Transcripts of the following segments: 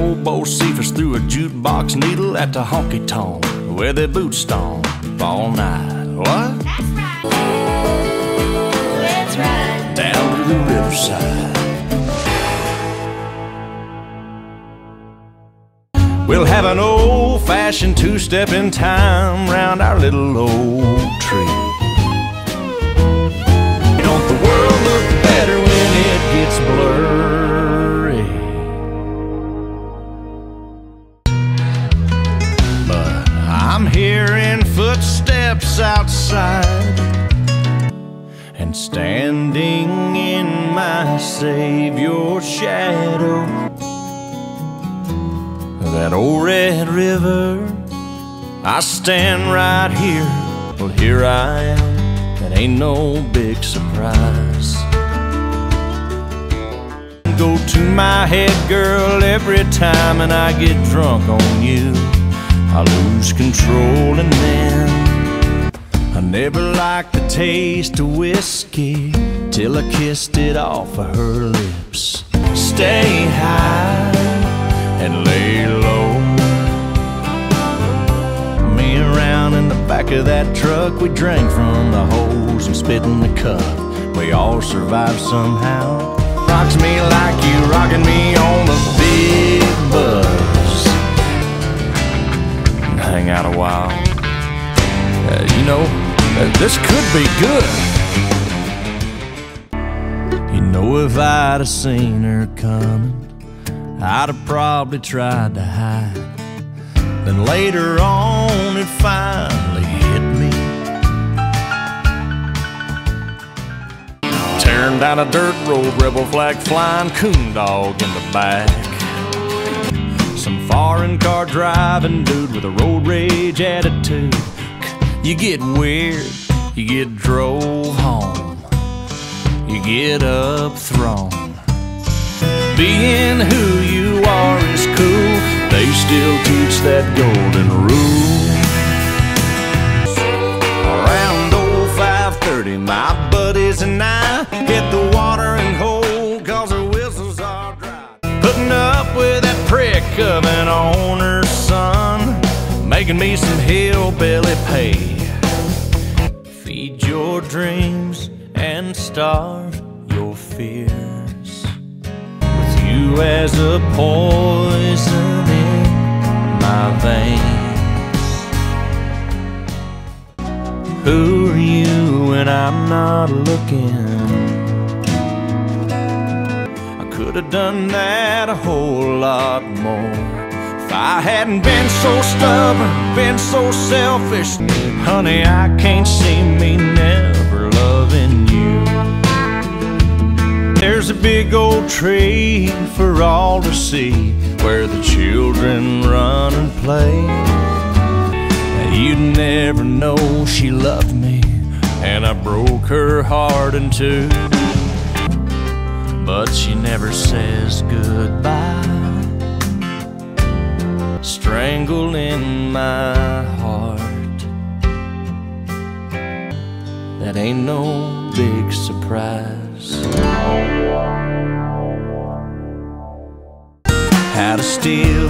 old Bocephus through a jukebox needle at the honky tonk where they boot stomp all night. What? Let's ride. Down to the riverside. We'll have an old fashioned two step in time round our little old tree. Stand right here. Well, here I am, it ain't no big surprise. Go to my head, girl, every time, and I get drunk on you. I lose control, and then I never liked the taste of whiskey till I kissed it off of her lips. Stay high and lay low. Back of that truck, we drank from the hose and spit in the cup. We all survived somehow. Rocks me like you rocking me on the big bus. Hang out a while. Uh, you know, uh, this could be good. You know, if I'd have seen her coming, I'd have probably tried to hide. Then later on, it finally hit me. Tearing down a dirt road, rebel flag flying, coon dog in the back. Some foreign car driving dude with a road rage attitude. You get weird, you get drove home, you get up thrown. Being who you are still teach that golden rule. Around old 530, my buddies and I hit the watering hole, cause our whistles are dry. Putting up with that prick of an owner's son, making me some hillbilly pay. Feed your dreams and starve your fears. With you as a poison my veins. Who are you when I'm not looking? I could have done that a whole lot more. If I hadn't been so stubborn, been so selfish, honey, I can't see me never loving you. There's a big old tree for all to see where the children run and play. You'd never know she loved me, and I broke her heart in two. But she never says goodbye strangled in my heart. That ain't no big surprise. How to steal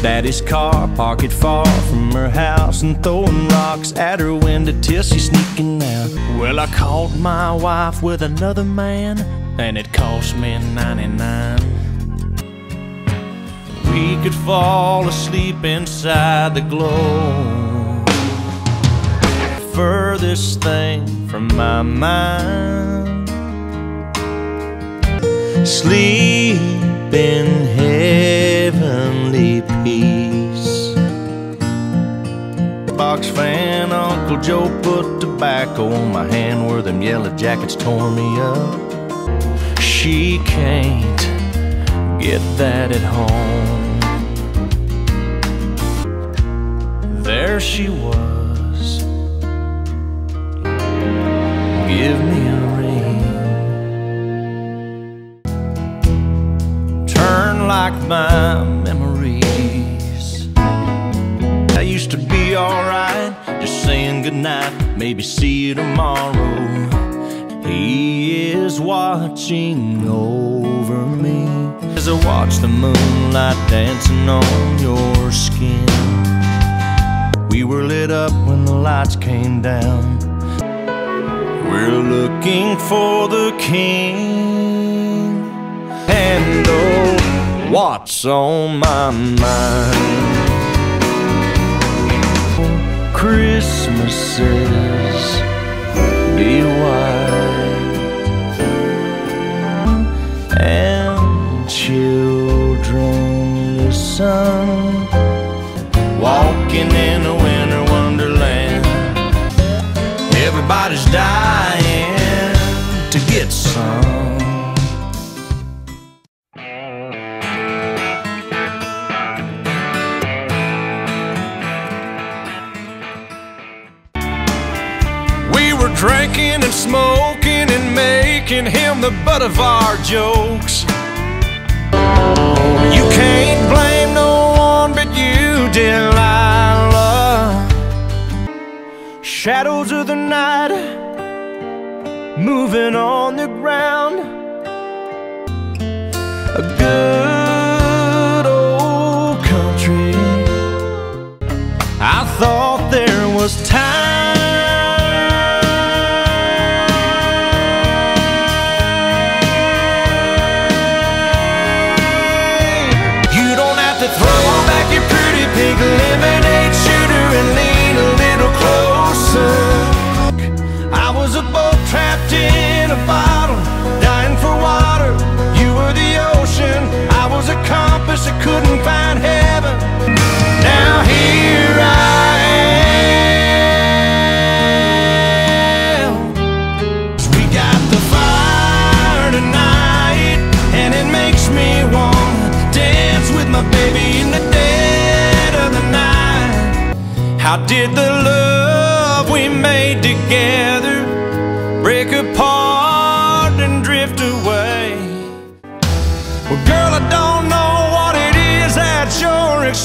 Daddy's car, park it far from her house, and throwing rocks at her window till she's sneaking out. Well, I caught my wife with another man, and it cost me 99 we could fall asleep inside the glow. Furthest thing from my mind. Sleep in heavenly peace. Box fan, Uncle Joe put tobacco on my hand where them yellow jackets tore me up. She can't get that at home. There she was. Give me a like my memories. I used to be alright, just saying goodnight, maybe see you tomorrow. He is watching over me as I watch the moonlight dancing on your skin. We were lit up when the lights came down. We're looking for the king. And oh, what's on my mind? Christmases be white and children listen walking in a winter wonderland everybody's dying We were drinking and smoking and making him the butt of our jokes. You can't blame no one but you, Delilah. Shadows of the night moving on the ground. A good couldn't find heaven. Now here I am. We got the fire tonight, and it makes me wanna dance with my baby in the dead of the night. How did the love we made together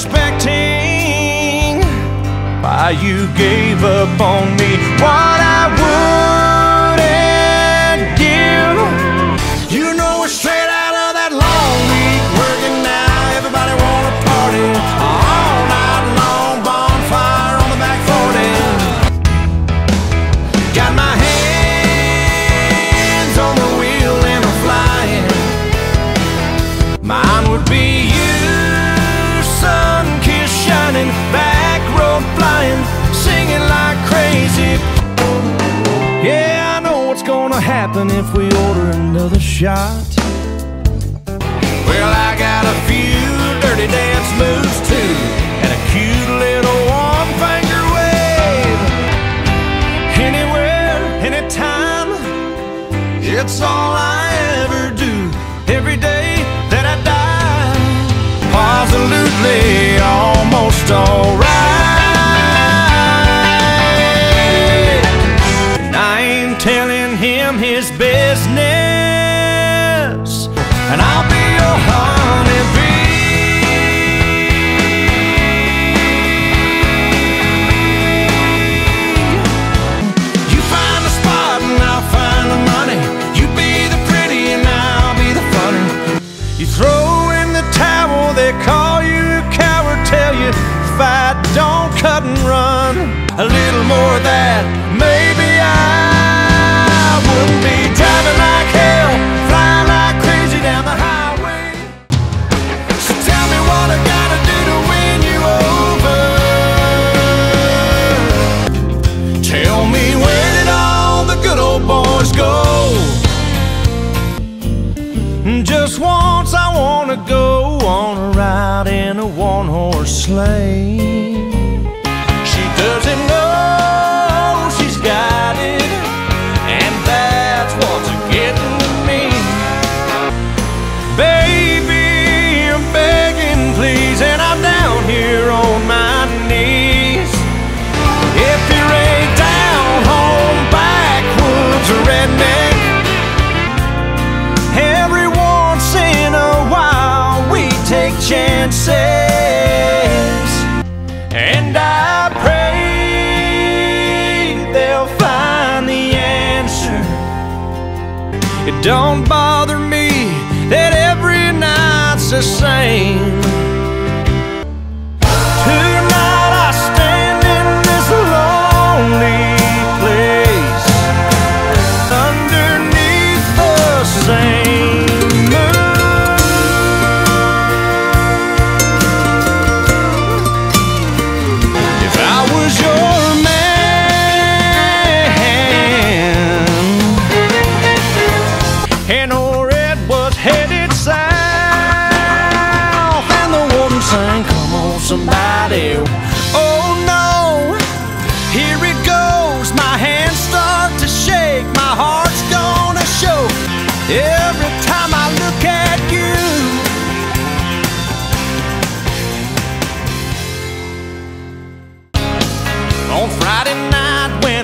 expecting. Why you gave up on me? What I wouldn't gonna if we order another shot. Well, I got a few dirty dance moves too, and a cute little one finger wave. Anywhere, anytime, it's all I ever do. Every day that I die, absolutely almost alright. His business, and I'll be your honeybee. You find the spot and I'll find the money. You be the pretty and I'll be the funny. You throw in the towel, they call you a coward, tell you fight, don't cut and run. A little more that, maybe slain. She doesn't know she's got it, and that's what's getting to me. Baby, I'm begging, please, and I'm down here on my knees. If you're a down home backwoods redneck. chances Don't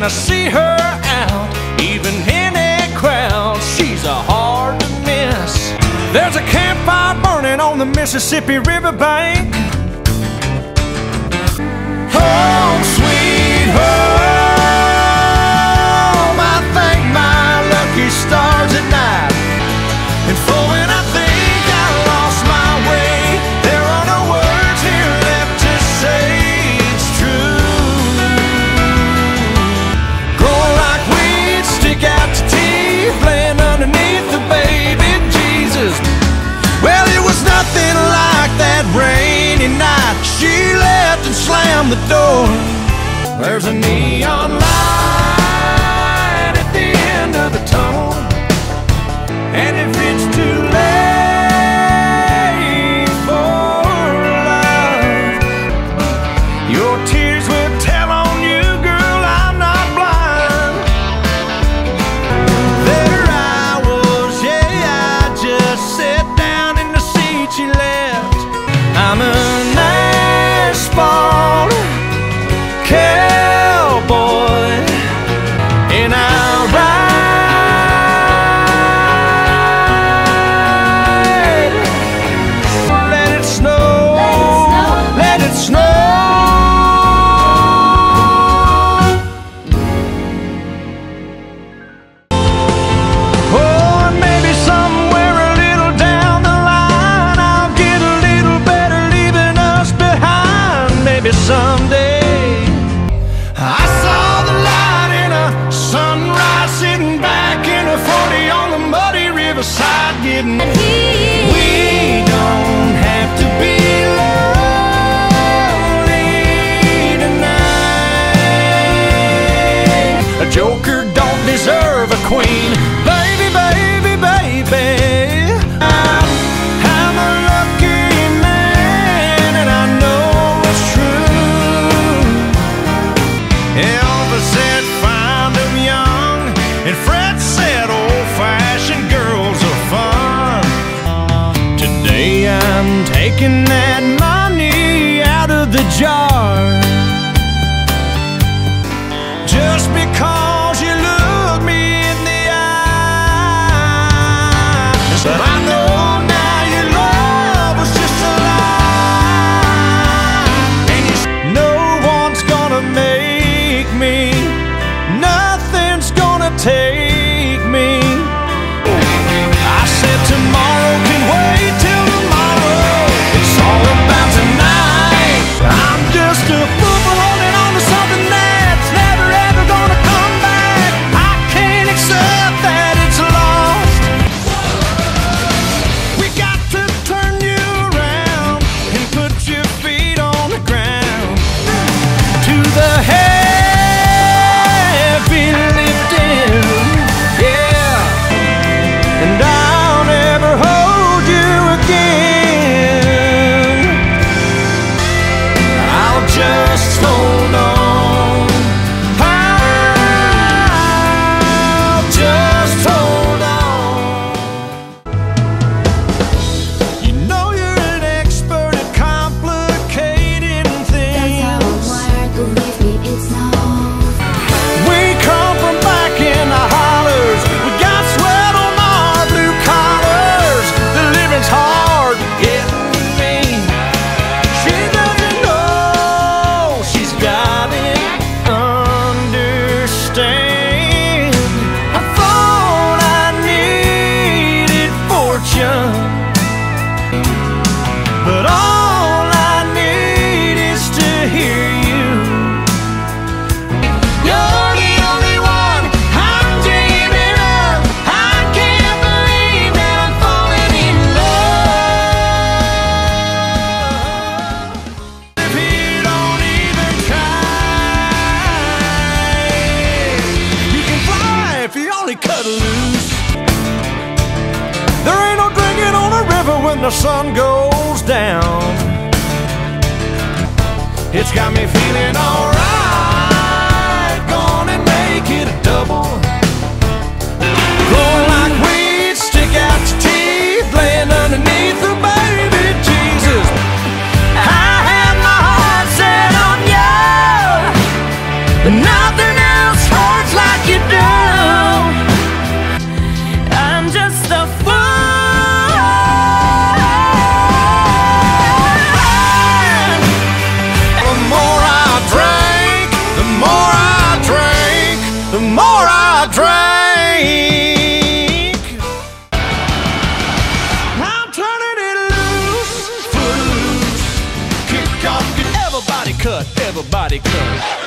I see her out, even in a crowd, she's a hard to miss. There's a campfire burning on the Mississippi riverbank. Home oh, sweet home, I thank my lucky stars at night. And for night, she left and slammed the door. There's a neon light. taking that money out of the jar. to cut, everybody cut.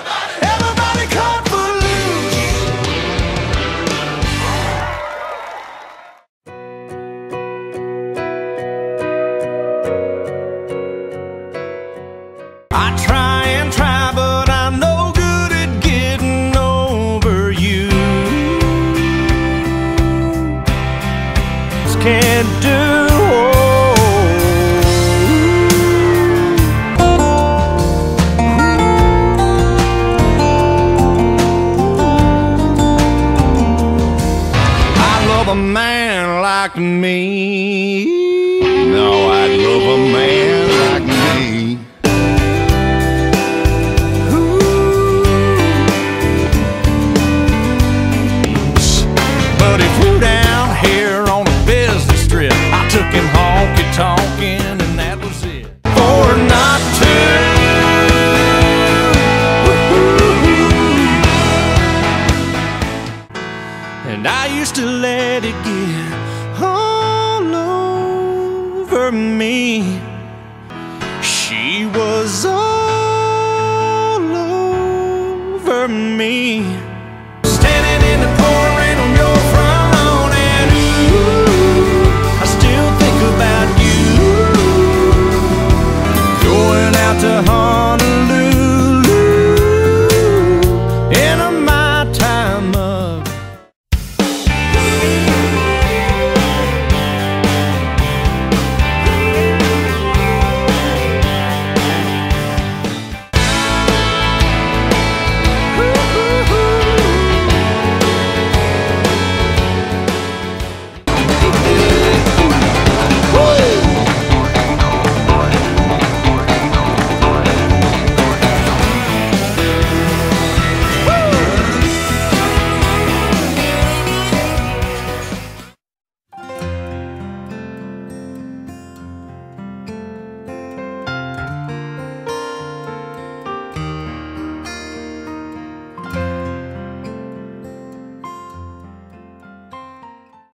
Man like me. Me. She was